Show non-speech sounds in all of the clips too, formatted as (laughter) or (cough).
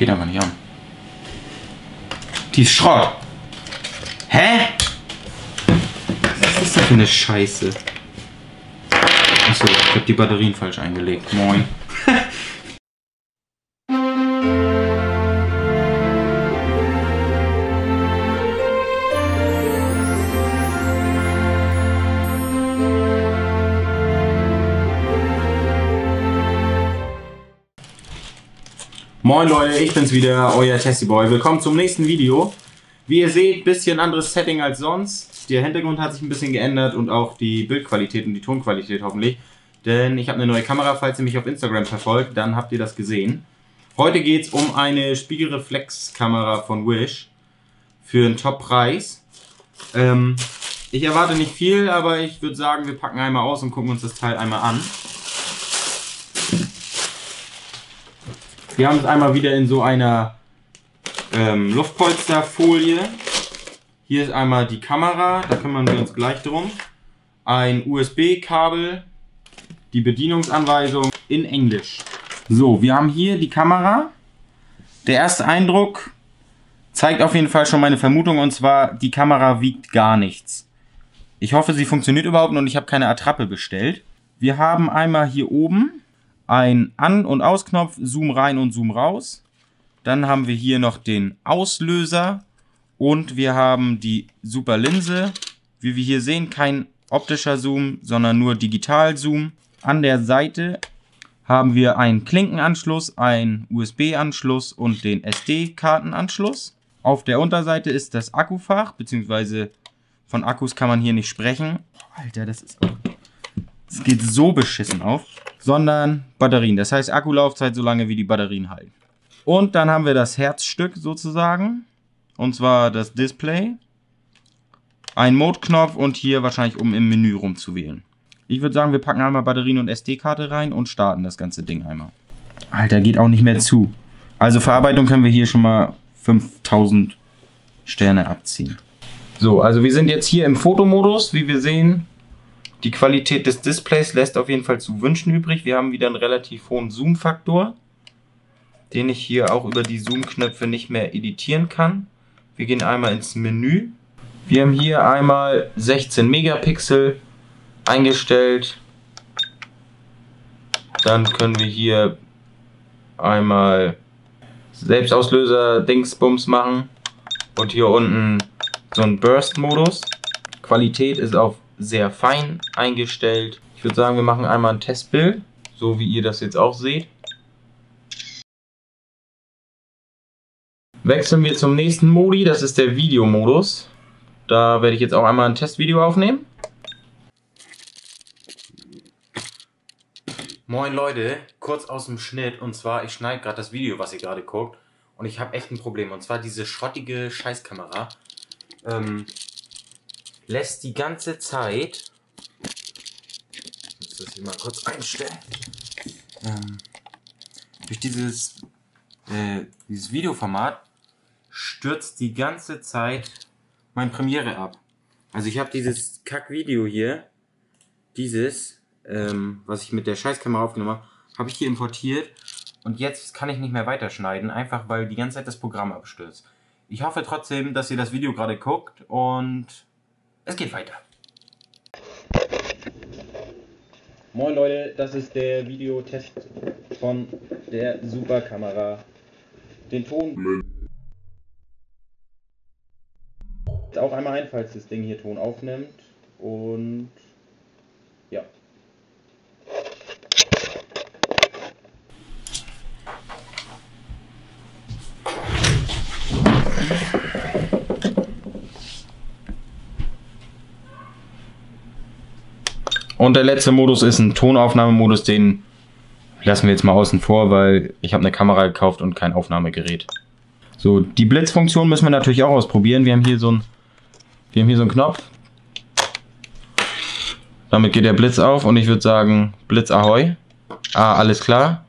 Geht einfach nicht an. Die ist Schrott. Hä? Was ist das für eine Scheiße? Achso, ich habe die Batterien falsch eingelegt. Moin. Moin Leute, ich bin's wieder, euer Testiboy. Willkommen zum nächsten Video. Wie ihr seht, bisschen anderes Setting als sonst. Der Hintergrund hat sich ein bisschen geändert und auch die Bildqualität und die Tonqualität hoffentlich. Denn ich habe eine neue Kamera, falls ihr mich auf Instagram verfolgt, dann habt ihr das gesehen. Heute geht's um eine Spiegelreflexkamera von Wish für einen Top-Preis. Ähm, ich erwarte nicht viel, aber ich würde sagen, wir packen einmal aus und gucken uns das Teil einmal an. Wir haben es einmal wieder in so einer ähm, Luftpolsterfolie. Hier ist einmal die Kamera, da kümmern wir uns gleich drum. Ein USB-Kabel, die Bedienungsanweisung in Englisch. So, wir haben hier die Kamera. Der erste Eindruck zeigt auf jeden Fall schon meine Vermutung und zwar, die Kamera wiegt gar nichts. Ich hoffe, sie funktioniert überhaupt und ich habe keine Attrappe bestellt. Wir haben einmal hier oben ein An- und Ausknopf, Zoom rein und Zoom raus. Dann haben wir hier noch den Auslöser und wir haben die Super Linse. Wie wir hier sehen, kein optischer Zoom, sondern nur Digital-Zoom. An der Seite haben wir einen Klinkenanschluss, einen USB-Anschluss und den SD-Kartenanschluss. Auf der Unterseite ist das Akkufach, beziehungsweise von Akkus kann man hier nicht sprechen. Alter, das ist auch... Es geht so beschissen auf sondern Batterien. Das heißt Akkulaufzeit so lange wie die Batterien halten. Und dann haben wir das Herzstück sozusagen. Und zwar das Display. Ein Mode-Knopf und hier wahrscheinlich um im Menü rumzuwählen. Ich würde sagen, wir packen einmal Batterien und SD-Karte rein und starten das ganze Ding einmal. Alter, geht auch nicht mehr zu. Also Verarbeitung können wir hier schon mal 5000 Sterne abziehen. So, also wir sind jetzt hier im Fotomodus, wie wir sehen. Die Qualität des Displays lässt auf jeden Fall zu wünschen übrig. Wir haben wieder einen relativ hohen Zoom-Faktor, den ich hier auch über die Zoom-Knöpfe nicht mehr editieren kann. Wir gehen einmal ins Menü. Wir haben hier einmal 16 Megapixel eingestellt. Dann können wir hier einmal Selbstauslöser Dingsbums machen und hier unten so ein Burst Modus. Qualität ist auf sehr fein eingestellt. Ich würde sagen, wir machen einmal ein Testbild, so wie ihr das jetzt auch seht. Wechseln wir zum nächsten Modi, das ist der Videomodus. Da werde ich jetzt auch einmal ein Testvideo aufnehmen. Moin Leute, kurz aus dem Schnitt und zwar, ich schneide gerade das Video, was ihr gerade guckt und ich habe echt ein Problem und zwar diese schrottige Scheißkamera. Ähm, lässt die ganze Zeit, ich muss das hier mal kurz einstellen, ähm, durch dieses, äh, dieses Videoformat stürzt die ganze Zeit mein Premiere ab. Also ich habe dieses Kack-Video hier, dieses, ähm, was ich mit der Scheißkamera aufgenommen habe, habe ich hier importiert und jetzt kann ich nicht mehr weiterschneiden, einfach weil die ganze Zeit das Programm abstürzt. Ich hoffe trotzdem, dass ihr das Video gerade guckt und es geht weiter. Moin Leute, das ist der Videotest von der Superkamera. Den Ton auch einmal ein, falls das Ding hier Ton aufnimmt. Und Und der letzte Modus ist ein Tonaufnahmemodus, den lassen wir jetzt mal außen vor, weil ich habe eine Kamera gekauft und kein Aufnahmegerät. So, die Blitzfunktion müssen wir natürlich auch ausprobieren. Wir haben hier so ein, wir haben hier so einen Knopf. Damit geht der Blitz auf und ich würde sagen, Blitz Ahoi. Ah, alles klar.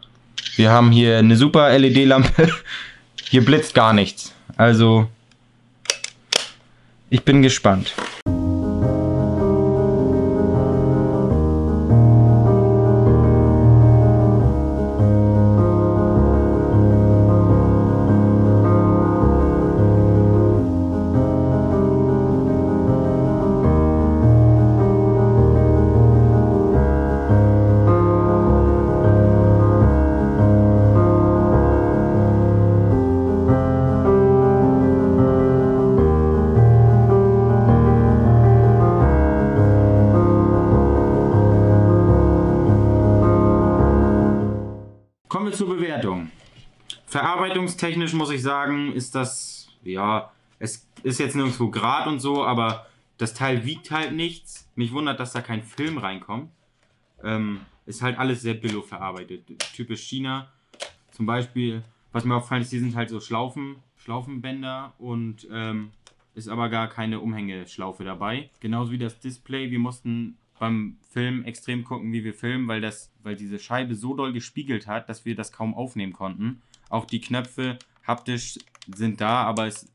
Wir haben hier eine super LED-Lampe. (laughs) Hier blitzt gar nichts. Also, ich bin gespannt. Verarbeitungstechnisch muss ich sagen, ist das, ja, es ist jetzt nirgendwo grad und so, aber das Teil wiegt halt nichts. Mich wundert, dass da kein Film reinkommt. Ähm, ist halt alles sehr billo verarbeitet. Typisch China. Zum Beispiel, was mir auffällt, ist, die sind halt so Schlaufen, Schlaufenbänder und ähm, ist aber gar keine Umhängeschlaufe dabei. Genauso wie das Display. Wir mussten beim Film extrem gucken, wie wir filmen, weil das, weil diese Scheibe so doll gespiegelt hat, dass wir das kaum aufnehmen konnten. Auch die Knöpfe haptisch sind da, aber es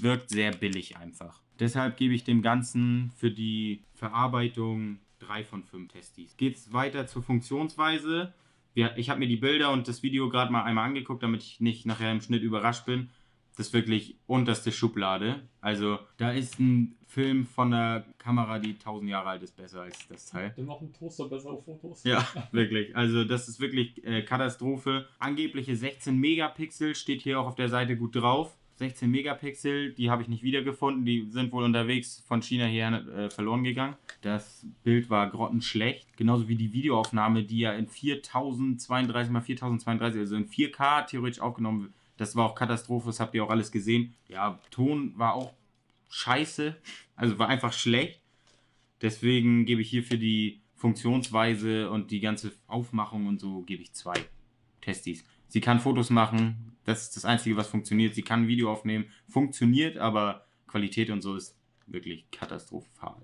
wirkt sehr billig einfach. Deshalb gebe ich dem Ganzen für die Verarbeitung 3 von 5 Testis. Geht's weiter zur Funktionsweise. ich habe mir die Bilder und das Video gerade mal einmal angeguckt, damit ich nicht nachher im Schnitt überrascht bin. Das ist wirklich unterste Schublade. Also da ist ein Film von der Kamera, die 1000 Jahre alt ist, besser als das Teil. Dann macht ein Toaster bessere Fotos. Ja, (laughs) wirklich. Also das ist wirklich äh, Katastrophe. Angebliche 16 Megapixel steht hier auch auf der Seite gut drauf. 16 Megapixel, die habe ich nicht wiedergefunden. Die sind wohl unterwegs von China her äh, verloren gegangen. Das Bild war grottenschlecht. Genauso wie die Videoaufnahme, die ja in 4032 x 4032, also in 4K theoretisch aufgenommen wird das war auch Katastrophe, das habt ihr auch alles gesehen. Ja, Ton war auch scheiße, also war einfach schlecht. Deswegen gebe ich hier für die Funktionsweise und die ganze Aufmachung und so gebe ich zwei Testis. Sie kann Fotos machen, das ist das Einzige, was funktioniert. Sie kann ein Video aufnehmen, funktioniert, aber Qualität und so ist wirklich katastrophal.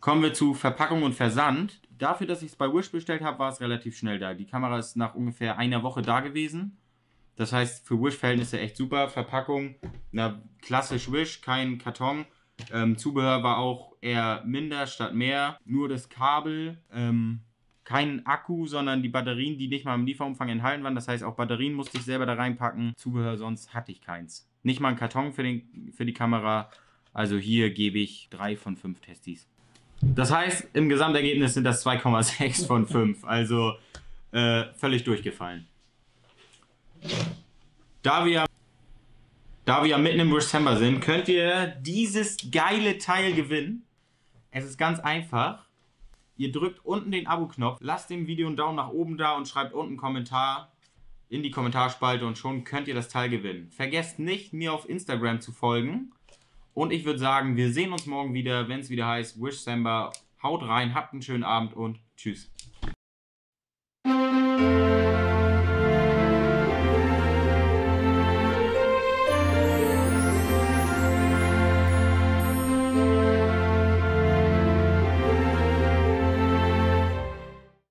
Kommen wir zu Verpackung und Versand. Dafür, dass ich es bei Wish bestellt habe, war es relativ schnell da. Die Kamera ist nach ungefähr einer Woche da gewesen. Das heißt, für Wish-Verhältnisse echt super. Verpackung, na, klassisch Wish, kein Karton. Ähm, Zubehör war auch eher minder statt mehr. Nur das Kabel, ähm, kein Akku, sondern die Batterien, die nicht mal im Lieferumfang enthalten waren. Das heißt, auch Batterien musste ich selber da reinpacken. Zubehör sonst hatte ich keins. Nicht mal ein Karton für, den, für die Kamera. Also hier gebe ich drei von fünf Testis. Das heißt, im Gesamtergebnis sind das 2,6 von 5. Also äh, völlig durchgefallen. Da wir, da wir mitten im December sind, könnt ihr dieses geile Teil gewinnen. Es ist ganz einfach. Ihr drückt unten den Abo-Knopf, lasst dem Video einen Daumen nach oben da und schreibt unten einen Kommentar in die Kommentarspalte und schon könnt ihr das Teil gewinnen. Vergesst nicht, mir auf Instagram zu folgen. Und ich würde sagen, wir sehen uns morgen wieder, wenn es wieder heißt Wish Samba. Haut rein, habt einen schönen Abend und tschüss.